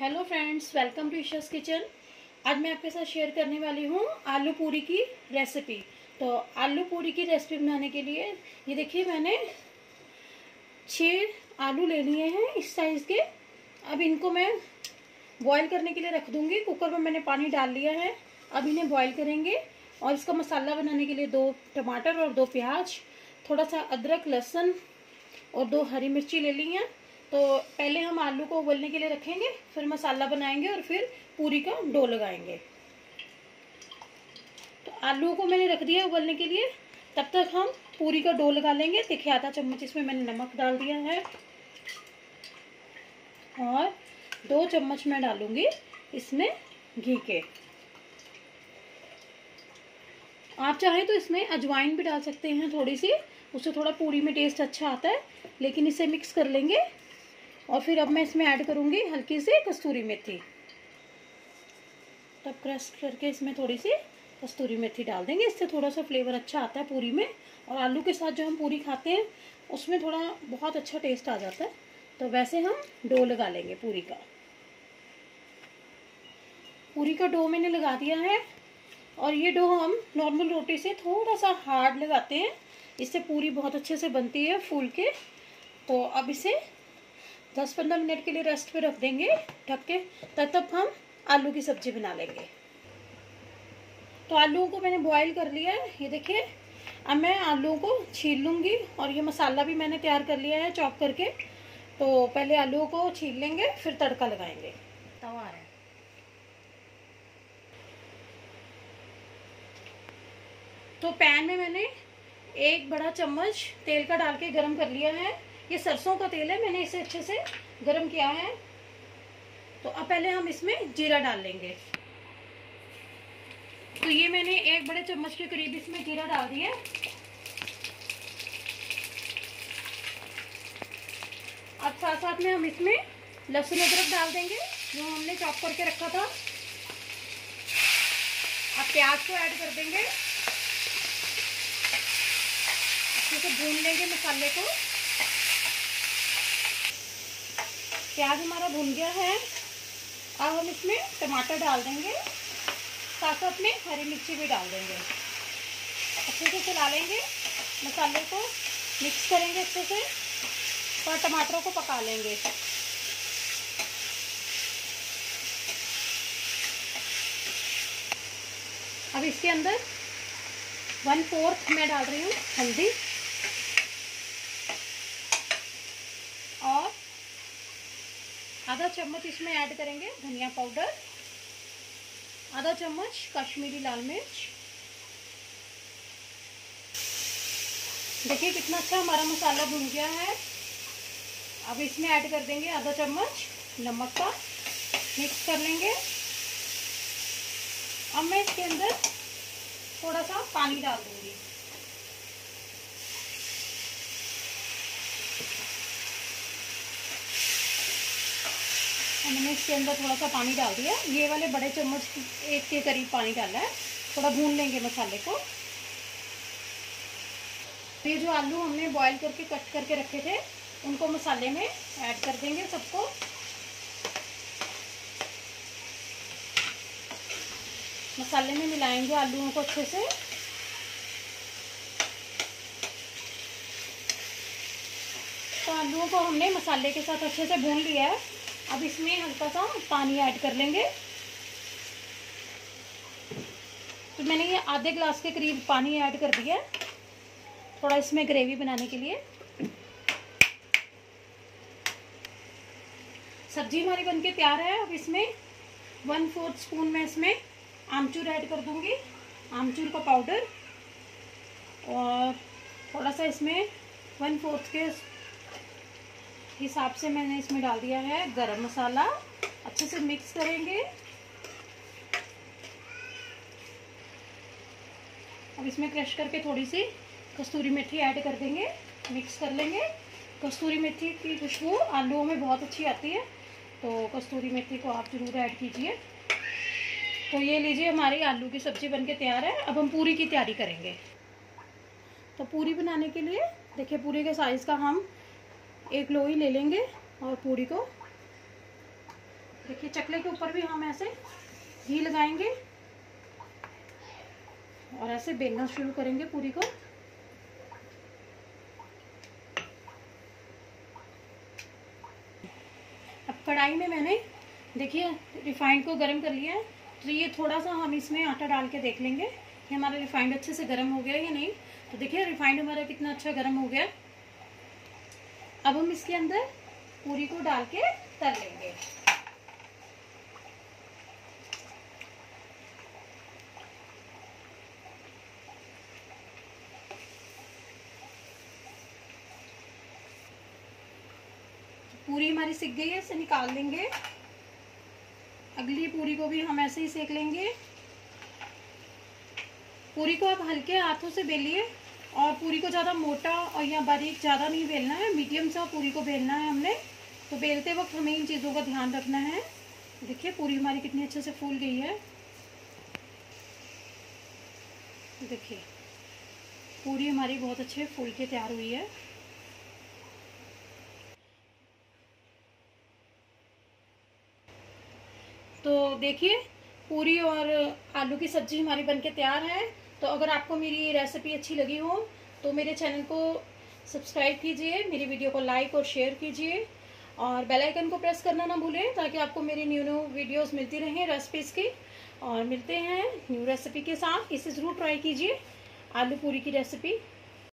Hello friends welcome to Isha's kitchen आज मैं आपके साथ शेयर करने वाली हूँ आलू पूरी की रेसिपी तो आलू पूरी की रेसिपी बनाने के लिए, ये देखिए मैंने छः आलू ले लिए हैं इस साइज़ के. अब इनको मैं बॉईल करने के लिए रख दूँगी. कुकर में मैंने पानी डाल लिया है. अब इन्हें बॉईल करेंगे और इसका मसाला बनाने के लिए दो टमाटर और दो प्याज, थोड़ा सा अदरक, लहसुन और दो हरी मिर्ची ले ली हैं. तो पहले हम आलू को उबलने के लिए रखेंगे, फिर मसाला बनाएँगे और फिर पूरी का डो लगाएँगे। तो आलू को मैंने रख दिया उबलने के लिए। तब तक हम पूरी का डो लगा लेंगे। देखिए, आधा चम्मच इसमें मैंने नमक डाल दिया है। और दो चम्मच मैं डालूँगी इसमें घी के। आप चाहें तो इसमें अजवाइन भी डाल सकते हैं थोड़ी सी। उससे थोड़ा पूरी में टेस्ट अच्छा आता है, लेकिन इसे मिक्स कर लेंगे। और फिर अब मैं इसमें ऐड करूँगी हल्की सी कस्तूरी मेथी। तब क्रश करके इसमें थोड़ी सी कस्तूरी मेथी डाल देंगे। इससे थोड़ा सा फ्लेवर अच्छा आता है पूरी में और आलू के साथ जो हम पूरी खाते हैं, उसमें थोड़ा बहुत अच्छा टेस्ट आ जाता है। तो वैसे हम डो लगा लेंगे पूरी का। पूरी का डो मैंने लगा दिया है और ये डो हम नॉर्मल रोटी से थोड़ा सा हार्ड लगाते हैं। इससे पूरी बहुत अच्छे से बनती है फूल के। तो अब इसे दस पंद्रह मिनट के लिए रेस्ट पे रख देंगे ढक के तब तक हम आलू की सब्ज़ी बना लेंगे। तो आलूओं को मैंने बॉईल कर लिया है ये देखिए। अब मैं आलूओं को छील लूँगी और ये मसाला भी मैंने तैयार कर लिया है चॉप करके। तो पहले आलूओं को छील लेंगे फिर तड़का लगाएँगे। तवा है। तो पैन में मैंने एक बड़ा चम्मच तेल का डाल के गरम कर लिया है। ये सरसों का तेल है, मैंने इसे अच्छे से गर्म किया है। तो अब पहले हम इसमें जीरा डाल लेंगे। तो ये मैंने एक बड़े चम्मच के करीब इसमें जीरा डाल दिया अब साथ साथ में हम इसमें लहसुन अदरक डाल देंगे, जो हमने चॉप करके रखा था। अब प्याज को ऐड कर देंगे। अच्छे से भून लेंगे मसाले को। प्याज हमारा भुन गया है। अब हम इसमें टमाटर डाल देंगे। साथ साथ में हरी मिर्ची भी डाल देंगे। अच्छे से चला लेंगे। मसाले को मिक्स करेंगे अच्छे से और टमाटरों को पका लेंगे। अब इसके अंदर वन फोर्थ मैं डाल रही हूँ हल्दी। आधा चम्मच इसमें ऐड करेंगे धनिया पाउडर, आधा चम्मच कश्मीरी लाल मिर्च। देखिए कितना अच्छा हमारा मसाला भुन गया है। अब इसमें ऐड कर देंगे आधा चम्मच नमक का। मिक्स कर लेंगे। अब मैं इसके अंदर थोड़ा सा पानी डाल दूँगी। मैंने इसके अंदर थोड़ा सा पानी डाल दिया ये वाले बड़े चम्मच एक के करीब पानी डाला है। थोड़ा भून लेंगे मसाले को। ये जो आलू हमने बॉईल करके कट करके रखे थे, उनको मसाले में ऐड कर देंगे सबको। मसाले में मिलाएँगे आलूओं को अच्छे से। तो आलूओं को हमने मसाले के साथ अच्छे से भून लिया है। अब इसमें हल्का सा पानी ऐड कर लेंगे। तो मैंने ये आधे ग्लास के करीब पानी ऐड कर दिया है, थोड़ा इसमें ग्रेवी बनाने के लिए। सब्ज़ी हमारी बनके तैयार है, अब इसमें वन फोर्थ स्पून में इसमें आमचूर ऐड कर दूँगी, आमचूर का पाउडर। और थोड़ा सा इसमें वन फोर्थ के हिसाब से मैंने इसमें डाल दिया है गरम मसाला। अच्छे से मिक्स करेंगे। अब इसमें क्रश करके थोड़ी सी कस्तूरी मेथी ऐड कर देंगे। मिक्स कर लेंगे। कस्तूरी मेथी की खुशबू आलूओं में बहुत अच्छी आती है तो कस्तूरी मेथी को आप ज़रूर ऐड कीजिए। तो ये लीजिए, हमारी आलू की सब्ज़ी बनके तैयार है। अब हम पूरी की तैयारी करेंगे। तो पूरी बनाने के लिए, देखिए पूरी के साइज़ का हम एक लोई ले लेंगे और पूरी को। देखिए, चकले के ऊपर भी हम ऐसे घी लगाएँगे और ऐसे बेलना शुरू करेंगे पूरी को। अब कढ़ाई में मैंने, देखिए, रिफाइंड को गर्म कर लिया है। तो ये थोड़ा सा हम इसमें आटा डाल के देख लेंगे कि हमारा रिफाइंड अच्छे से गर्म हो गया या नहीं। तो देखिए, रिफाइंड हमारा कितना अच्छा गर्म हो गया। अब हम इसके अंदर पूरी को डाल के तल लेंगे। पूरी हमारी सिक गई है, इसे निकाल देंगे अगली पूरी को भी हम ऐसे ही सेक लेंगे। पूरी को आप हल्के हाथों से बेलिए। और पूरी को ज़्यादा मोटा और या बारीक ज़्यादा नहीं बेलना है, मीडियम सा पूरी को बेलना है हमने। तो बेलते वक्त हमें इन चीज़ों का ध्यान रखना है। देखिए, पूरी हमारी कितनी अच्छे से फूल गई है। देखिए, पूरी हमारी बहुत अच्छे फूल के तैयार हुई है। तो देखिए, पूरी और आलू की सब्ज़ी हमारी बनके तैयार है। तो अगर आपको मेरी रेसिपी अच्छी लगी हो तो मेरे चैनल को सब्सक्राइब कीजिए, मेरी वीडियो को लाइक और शेयर कीजिए और बेल आइकन को प्रेस करना ना भूलें ताकि आपको मेरी न्यू न्यू वीडियोस मिलती रहें रेसिपीज़ की। और मिलते हैं न्यू रेसिपी के साथ, इसे ज़रूर ट्राई कीजिए, आलू पूरी की रेसिपी